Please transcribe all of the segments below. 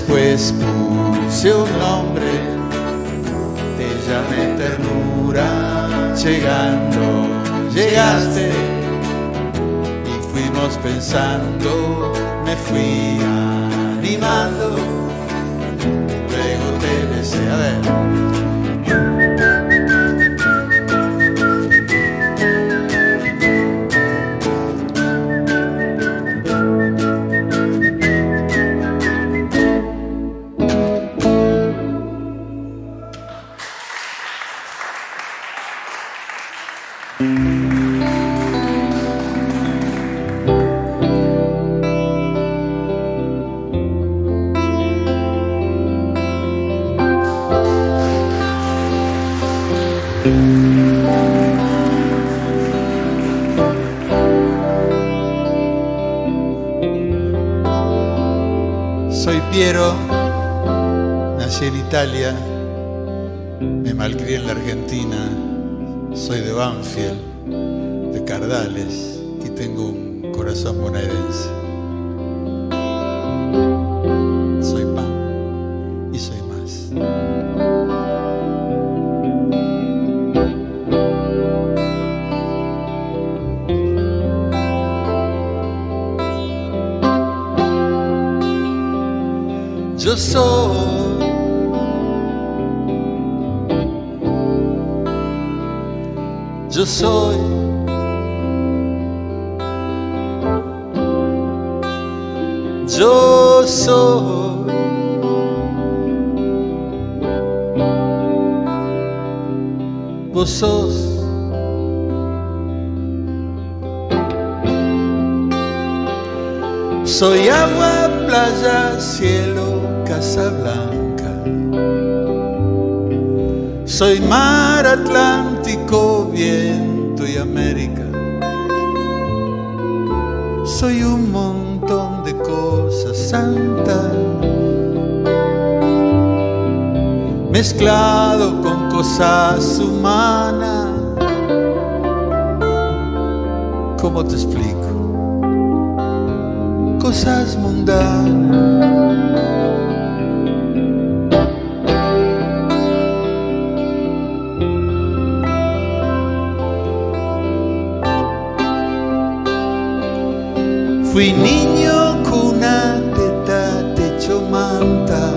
después puse un nombre, te llamé ternura, llegando, llegaste. Y fuimos pensando, me fui animando, Soy Piero, nací en Italia, me malcrié en la Argentina, soy de Banfield, de Cardales y tengo un corazón bonaerense. Yo soy. Yo soy. Vos sos. Soy agua, playa, cielo, casa blanca. Soy mar Atlántico, viento y América. Soy un montón de cosas santas. Mezclado con cosas humanas. ¿Cómo te explico? cosas mundanas. Fui niño, cuna, teta, techo, manta.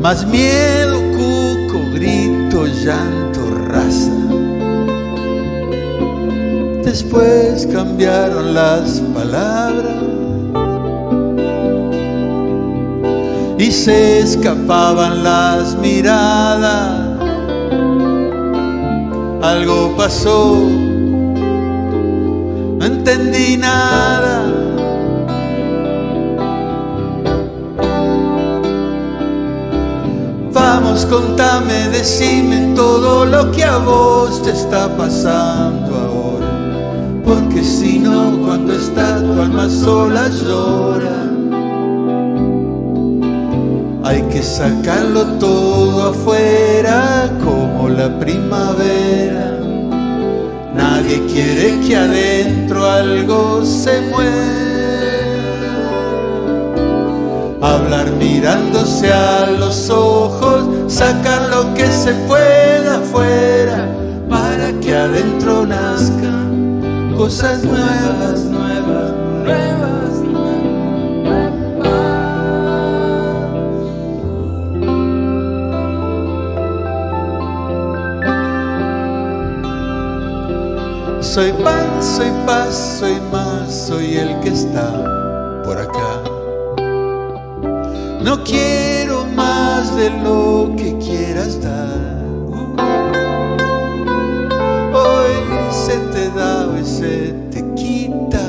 Más miedo, cuco, grito, llanto, raza. Después cambiaron las palabras y se escapaban las miradas. Algo pasó, entendí nada. Vamos, contame, decime todo lo que a vos te está pasando ahora. Porque si no, cuando está tu alma sola llora. Hay que sacarlo todo afuera como la primavera. Nadie quiere que adentro algo se muera. Hablar mirándose a los ojos, sacar lo que se pueda afuera para que adentro nazcan cosas nuevas, nuevas, nuevas, Soy pan, soy paz, soy más, soy el que está por acá. No quiero más de lo que quieras dar. Hoy se te da, hoy se te quita.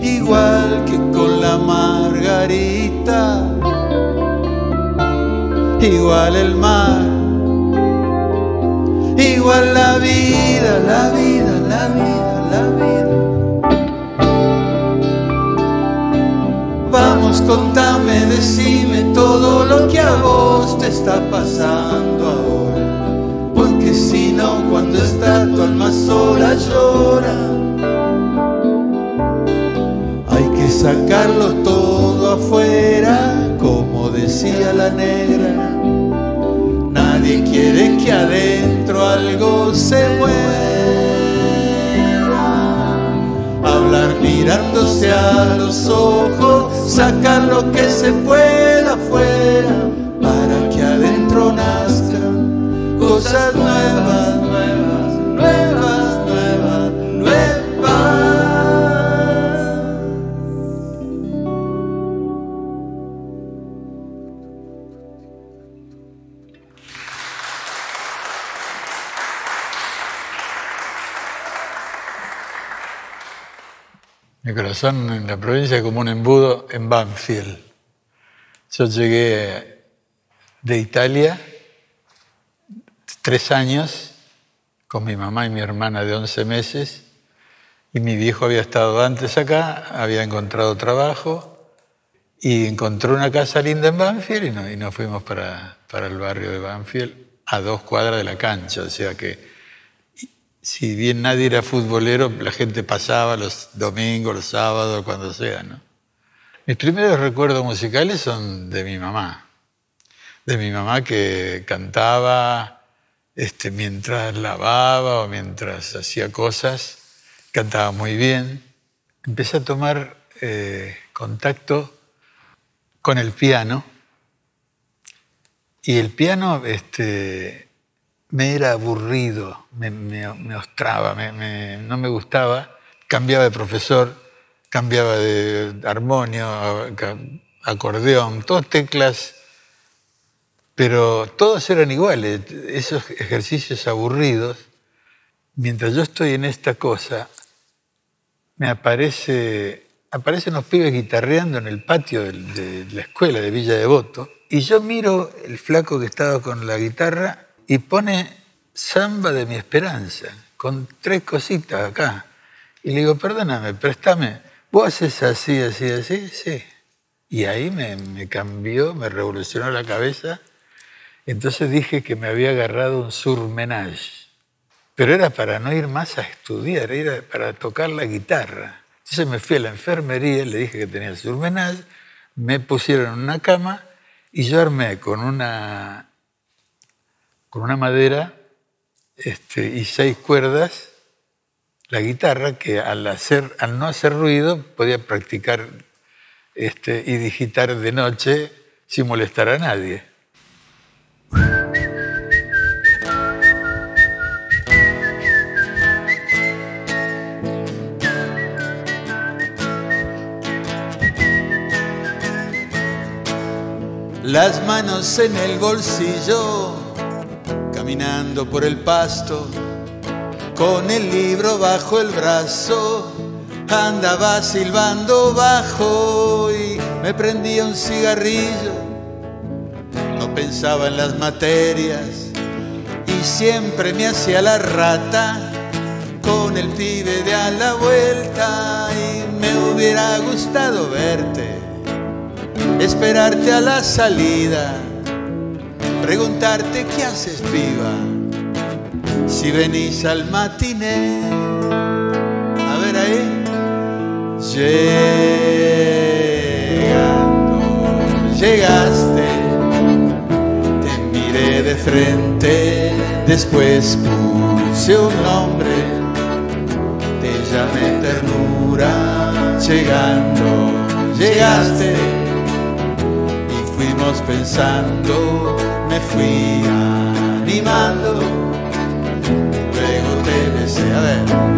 Igual que con la margarita. Igual el mar. Igual la vida, la vida, la vida, la vida. Vamos, contame, decime todo lo que a vos te está pasando ahora. Porque si no, cuando está tu alma sola llora. que sacarlo todo afuera, como decía la negra. Nadie quiere que adentro algo se muera. Hablar mirándose a los ojos, sacar lo que se pueda afuera, para que adentro nazcan cosas nuevas, Mi corazón en la provincia como un embudo en Banfield. Yo llegué de Italia tres años con mi mamá y mi hermana de 11 meses y mi viejo había estado antes acá, había encontrado trabajo y encontró una casa linda en Banfield y, y nos fuimos para, para el barrio de Banfield a dos cuadras de la cancha, o sea que si bien nadie era futbolero, la gente pasaba los domingos, los sábados, cuando sea. Mis primeros recuerdos musicales son de mi mamá. De mi mamá que cantaba este, mientras lavaba o mientras hacía cosas. Cantaba muy bien. Empecé a tomar eh, contacto con el piano. Y el piano este, me era aburrido, me, me- me ostraba, me- no me gustaba. Cambiaba de profesor, cambiaba de armonio, acordeón, todas teclas, pero todos eran iguales, esos ejercicios aburridos. Mientras yo estoy en esta cosa, me aparece, aparecen los pibes guitarreando en el patio de la escuela de Villa Devoto, y yo miro el flaco que estaba con la guitarra y pone samba de mi esperanza, con tres cositas acá. Y le digo, perdóname, préstame, ¿vos haces así, así, así? Sí. Y ahí me, me cambió, me revolucionó la cabeza. Entonces dije que me había agarrado un surmenage. Pero era para no ir más a estudiar, era para tocar la guitarra. Entonces me fui a la enfermería, le dije que tenía el surmenage, me pusieron en una cama y yo armé con una, con una madera este, y seis cuerdas la guitarra que al, no hacer ruido podía practicar este, y digitar de noche sin molestar a nadie. Las manos en el bolsillo, caminando por el pasto, con el libro bajo el brazo, andaba silbando bajo y me prendía un cigarrillo. No pensaba en las materias y siempre me hacía la rata con el pibe de a la vuelta y me hubiera gustado verte esperarte a la salida, preguntarte qué haces viva, si venís al matiné. A ver ahí. Llegando, llegaste, te miré de frente, después puse un nombre, te llamé ternura, llegando, llegaste. Y fuimos pensando, me fui animando, luego te besé a ver.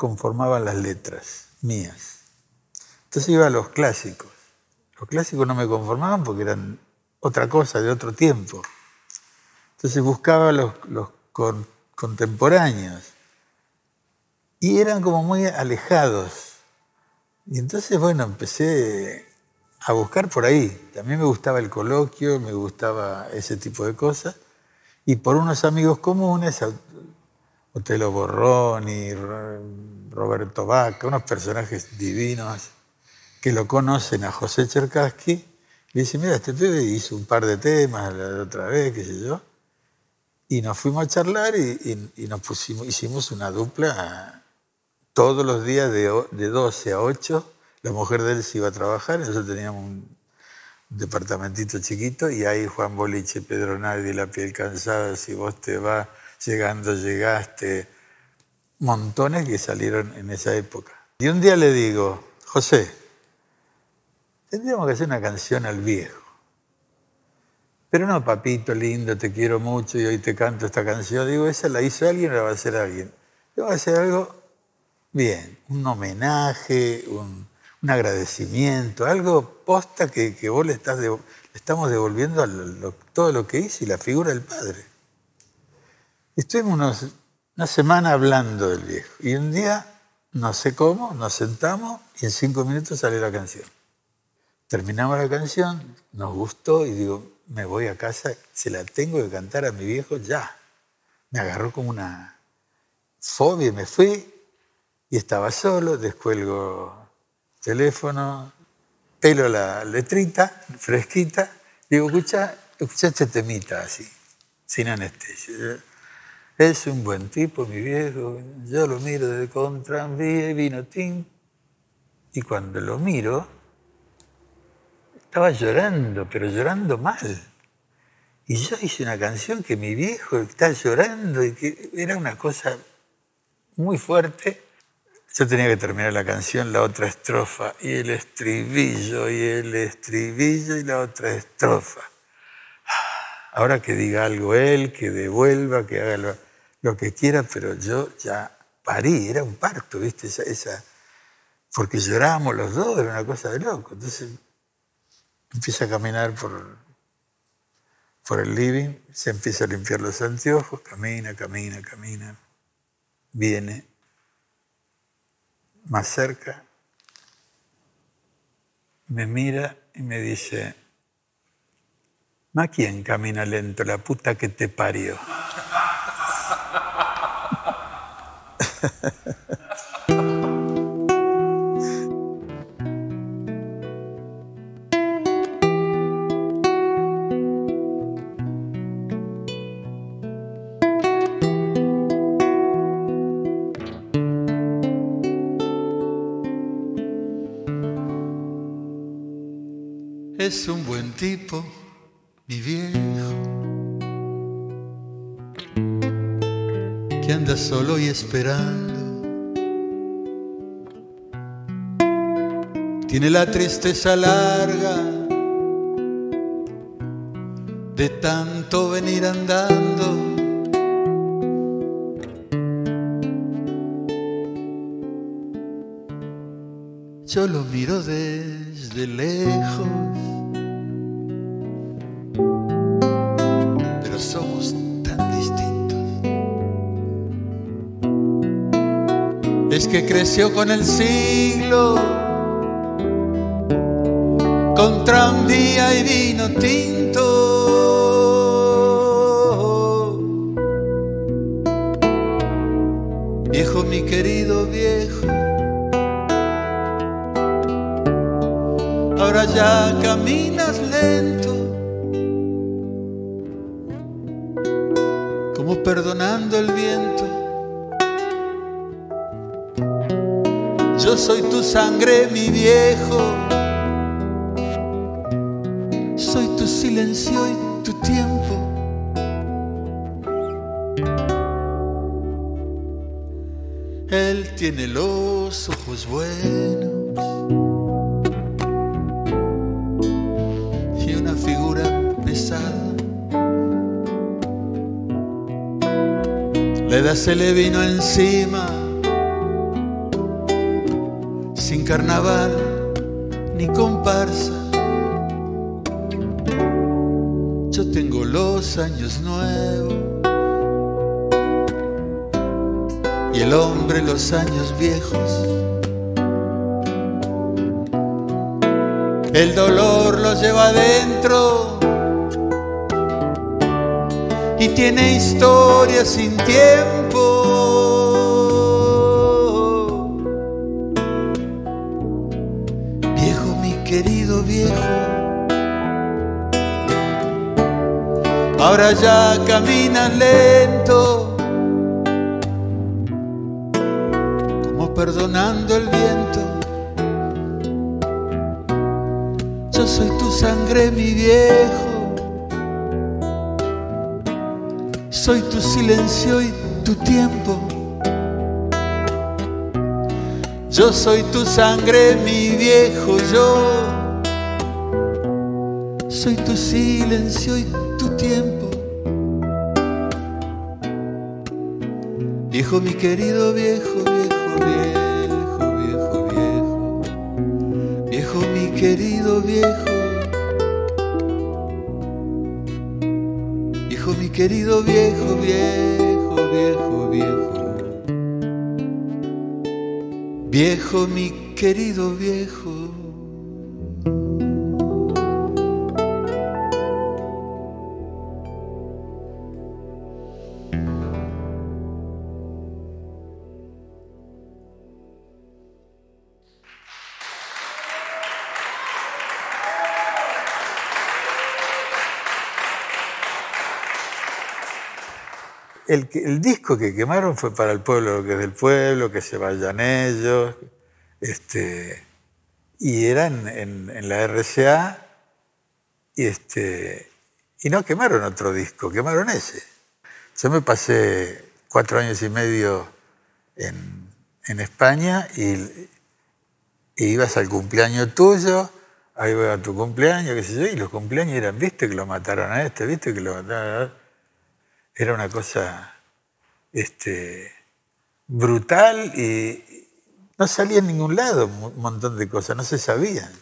Conformaban las letras mías. Entonces iba a los clásicos. Los clásicos no me conformaban porque eran otra cosa, de otro tiempo. Entonces buscaba los, los contemporáneos. Y eran como muy alejados. Y entonces, bueno, empecé a buscar por ahí. También me gustaba el coloquio, me gustaba ese tipo de cosas. Y por unos amigos comunes, Otelo Borroni, Roberto Vaca, unos personajes divinos que lo conocen a José Cherkaski. Le dice, mira, este pibe hizo un par de temas la otra vez, qué sé yo. Y nos fuimos a charlar y, nos pusimos, hicimos una dupla todos los días de, de 12 a 8. La mujer de él se iba a trabajar, nosotros teníamos un departamentito chiquito y ahí Juan Boliche, Pedro Nardi, La Piel Cansada, Si Vos Te Vas, Llegando Llegaste, montones que salieron en esa época. Y un día le digo, José, tendríamos que hacer una canción al viejo. Pero no, papito lindo, te quiero mucho y hoy te canto esta canción. Digo, esa la hizo alguien o la va a hacer alguien. Le va a hacer algo bien, un homenaje, un, agradecimiento, algo posta que, vos le, estás estamos devolviendo a todo lo que hice y la figura del padre. Estuvimos una semana hablando del viejo. Y un día, no sé cómo, nos sentamos y en cinco minutos salió la canción. Terminamos la canción, nos gustó y digo, me voy a casa, se la tengo que cantar a mi viejo ya. Me agarró como una fobia, me fui y estaba solo, descuelgo teléfono, pelo la letrita, fresquita, digo, escucha, escucha este temita así, sin anestesia. Es un buen tipo, mi viejo. Yo lo miro de contravía y vino tin. Y cuando lo miro, estaba llorando, pero llorando mal. Y yo hice una canción que mi viejo está llorando y que era una cosa muy fuerte. Yo tenía que terminar la canción, la otra estrofa, y el estribillo, y el estribillo, y la otra estrofa. Ahora que diga algo él, que devuelva, que haga lo lo que quiera, pero yo ya parí, era un parto, ¿viste? Esa, porque llorábamos los dos, era una cosa de loco. Entonces empieza a caminar por, por el living, se empieza a limpiar los anteojos, camina, camina, camina, viene más cerca, me mira y me dice, ¿ma quién camina lento? La puta que te parió. Es un buen tipo, mi viejo, anda solo y esperando tiene la tristeza larga de tanto venir andando. Yo lo miro desde lejos, que creció con el siglo. Con tranvía y vino tinto. Viejo, mi querido viejo, ahora ya caminas lento, se le vino encima sin carnaval ni comparsa. Yo tengo los años nuevos y el hombre los años viejos. El dolor lo lleva adentro y tiene historia sin tiempo. Viejo, ahora ya caminas lento, como perdonando el viento. Yo soy tu sangre, mi viejo. Soy tu silencio y tu tiempo. Yo soy tu sangre, mi viejo yo. Soy tu silencio y tu tiempo. Viejo, mi querido viejo, viejo, viejo, viejo, viejo. Viejo, mi querido viejo. Viejo, mi querido viejo, viejo, viejo, viejo. Viejo, mi querido viejo. El, disco que quemaron fue para el pueblo que es del pueblo, que se vayan ellos. Este, y eran en, la RCA y, este, y no quemaron otro disco, quemaron ese. Yo me pasé cuatro años y medio en, España y, ibas al cumpleaños tuyo, ahí va tu cumpleaños, qué sé yo, y los cumpleaños eran, viste que lo mataron a este, viste que lo mataron a... Era una cosa este, brutal y no salía en ningún lado un montón de cosas, no se sabían.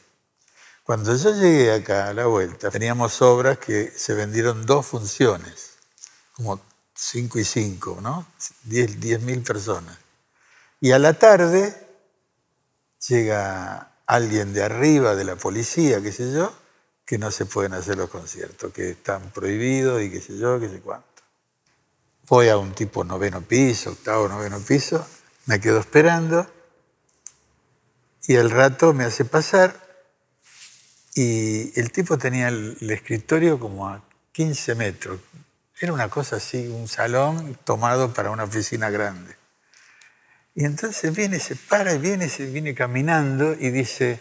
Cuando yo llegué acá a la vuelta, teníamos obras que se vendieron dos funciones, como cinco y cinco, ¿no? Diez, diez mil personas. Y a la tarde llega alguien de arriba de la policía, qué sé yo, que no se pueden hacer los conciertos, que están prohibidos y qué sé yo, qué sé cuánto. Voy a un tipo noveno piso, octavo, noveno piso, me quedo esperando y al rato me hace pasar y el tipo tenía el, el escritorio como a 15 metros. Era una cosa así, un salón tomado para una oficina grande. Y entonces viene, se para y viene, se viene caminando y dice,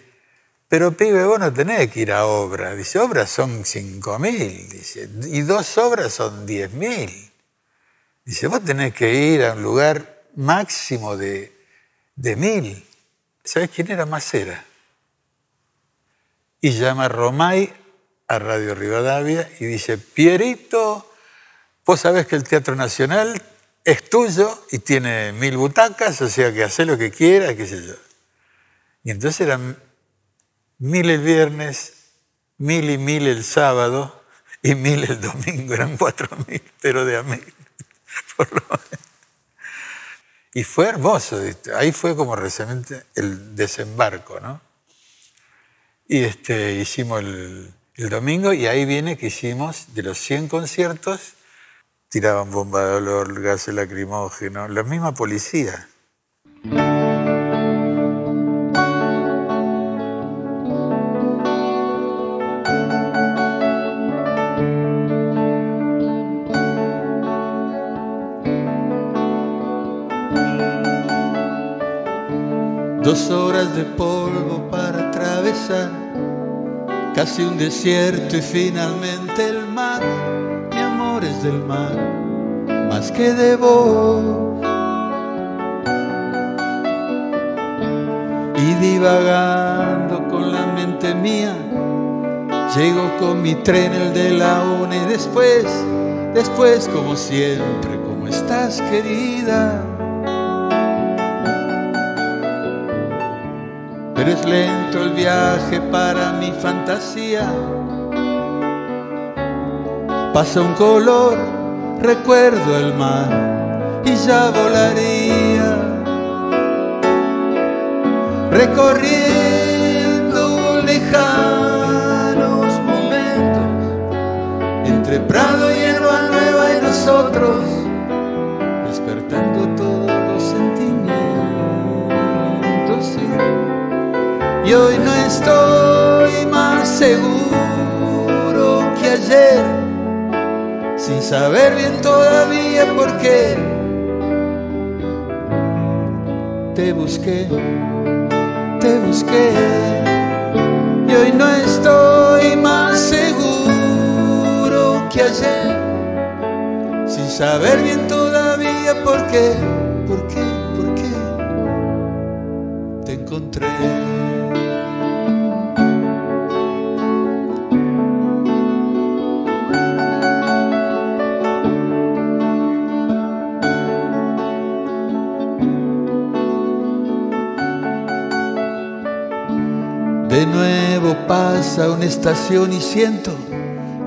pero pibe, vos no tenés que ir a obra. Dice, obras son 5 mil, dice, y dos obras son 10 mil. Dice, vos tenés que ir a un lugar máximo de, de mil. ¿Sabés quién era Macera? Y llama a Romay a Radio Rivadavia y dice, Pierito, vos sabés que el Teatro Nacional es tuyo y tiene mil butacas, o sea que hace lo que quieras, qué sé yo. Y entonces eran mil el viernes, mil y mil el sábado y mil el domingo, eran cuatro mil, pero de a mil. Y fue hermoso, ahí fue como recientemente el desembarco, ¿no? Y este, hicimos el, domingo y ahí viene que hicimos de los 100 conciertos, tiraban bomba de olor, gases lacrimógenos, la misma policía. Dos horas de polvo para atravesar casi un desierto y finalmente el mar. Mi amor es del mar, más que de vos. Y divagando con la mente mía, llego con mi tren el de la una y después, después como siempre, como estás querida. Pero es lento el viaje para mi fantasía. Pasa un color, recuerdo el mar y ya volaría. Recorriendo lejanos momentos entre Prado y Nueva y nosotros, y hoy no estoy más seguro que ayer, sin saber bien todavía por qué. Te busqué, te busqué, y hoy no estoy más seguro que ayer, sin saber bien todavía por qué, por qué, por qué te encontré. Pasa una estación y siento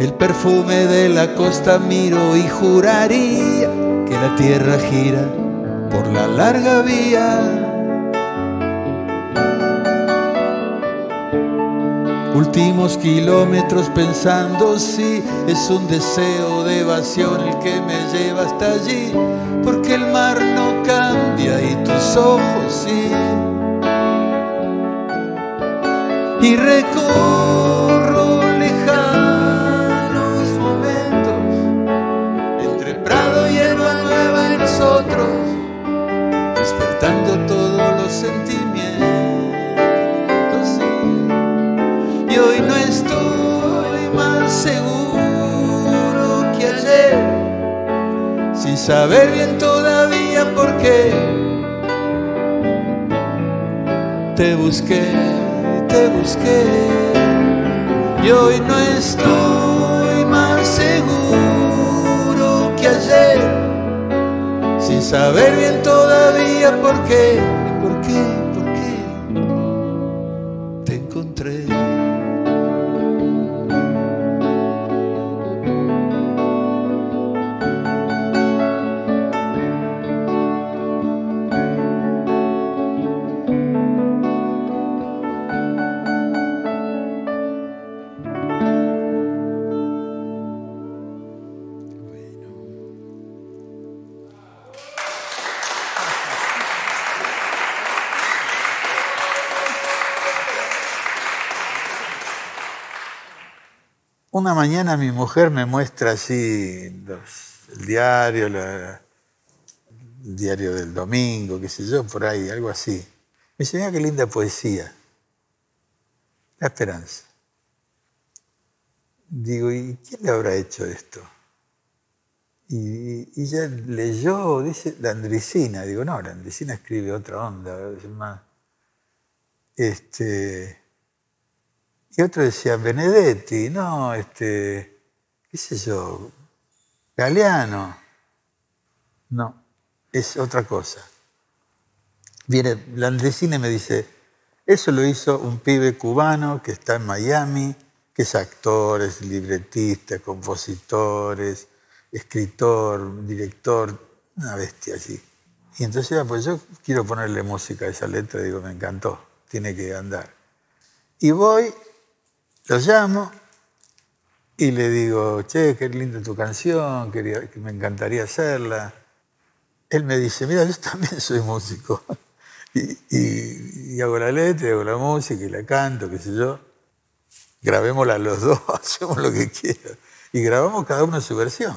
el perfume de la costa, miro y juraría que la tierra gira por la larga vía. Últimos kilómetros pensando si es un deseo de evasión el que me lleva hasta allí, porque el mar no cambia y tus ojos sí y recorro lejanos momentos entre Prado y Hierba Nueva y nosotros, despertando todos los sentimientos. Y hoy no estoy más seguro que ayer, sin saber bien todavía por qué te busqué te busqué. Y hoy no estoy más seguro que ayer, sin saber bien todavía por qué, Una mañana mi mujer me muestra así el diario, el diario del domingo, qué sé yo, por ahí, algo así. Me dice, mira qué linda poesía. La esperanza. Digo, ¿y quién le habrá hecho esto? Y, y ella leyó, dice, la Andricina. Digo, no, la Andricina escribe otra onda, es más. Este, y otro decía, Benedetti, no, este, qué sé yo, Galeano. No, es otra cosa. Viene, la Andresina me dice, eso lo hizo un pibe cubano que está en Miami, que es actor, es libretista, compositor, es escritor, director, una bestia así. Y entonces, ah, pues yo quiero ponerle música a esa letra, digo, me encantó, tiene que andar. Y voy Lo llamo y le digo, che, qué linda tu canción, quería, que me encantaría hacerla. Él me dice, mira, yo también soy músico. Y, hago la letra, y hago la música, y la canto, qué sé yo. Grabémosla los dos, hacemos lo que quieras. Y grabamos cada uno su versión.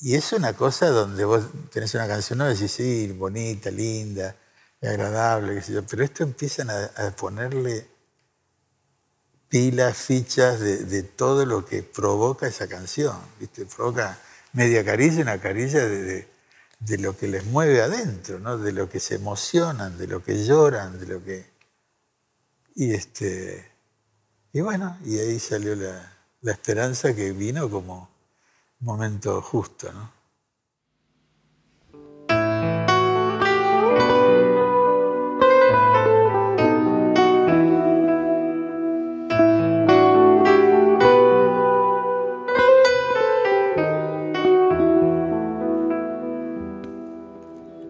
Y es una cosa donde vos tenés una canción, no decís, sí, bonita, linda, agradable, qué sé yo. Pero esto empiezan a, ponerle pilas, fichas de, todo lo que provoca esa canción. ¿viste? Provoca media caricia, una caricia de de lo que les mueve adentro, ¿no? de lo que se emocionan, de lo que lloran, de lo que... Y, este, y bueno, y ahí salió la, la esperanza que vino como momento justo. ¿no?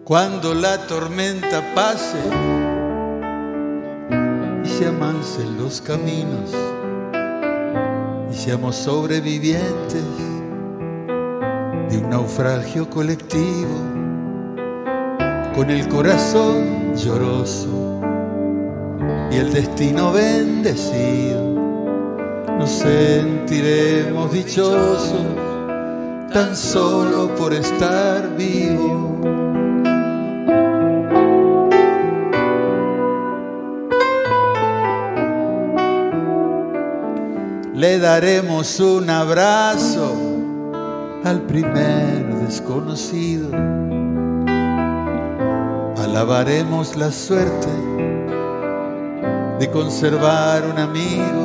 Cuando la tormenta pase y se amansen los caminos y seamos sobrevivientes de un naufragio colectivo con el corazón lloroso y el destino bendecido, nos sentiremos dichosos tan solo por estar vivos le daremos un abrazo al primer desconocido. Alabaremos la suerte de conservar un amigo.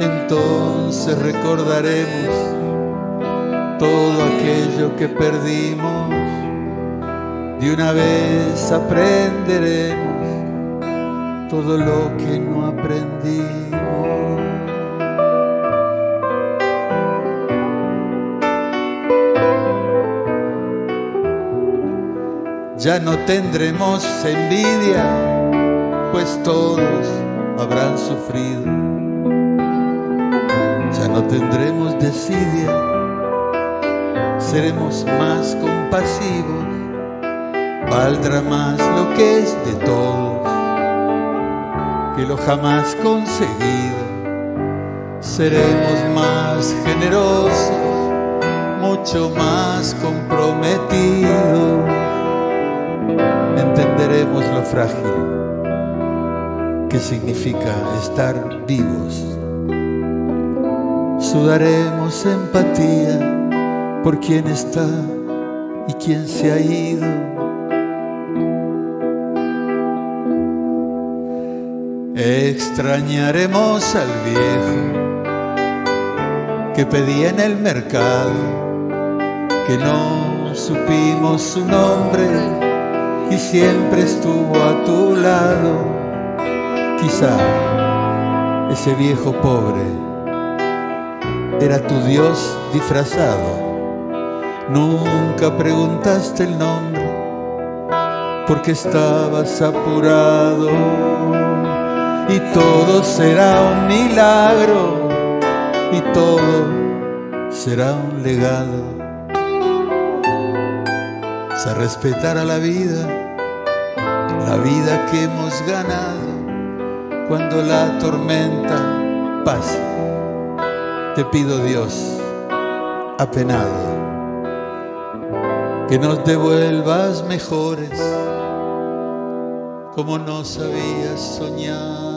Entonces recordaremos todo aquello que perdimos. De una vez aprenderemos todo lo que no aprendimos. Ya no tendremos envidia, pues todos habrán sufrido. Ya no tendremos desidia, seremos más compasivos, valdrá más lo que es de todos que lo jamás conseguido. Seremos más generosos, mucho más comprometidos entenderemos lo frágil que significa estar vivos. Sudaremos empatía por quien está y quien se ha ido. Extrañaremos al viejo que pedía en el mercado, que no supimos su nombre y siempre estuvo a tu lado. Quizá ese viejo pobre era tu Dios disfrazado. Nunca preguntaste el nombre porque estabas apurado y todo será un milagro y todo será un legado se respetará la vida, la vida que hemos ganado cuando la tormenta pase. Te pido Dios, apenado, que nos devuelvas mejores como nos habías soñado.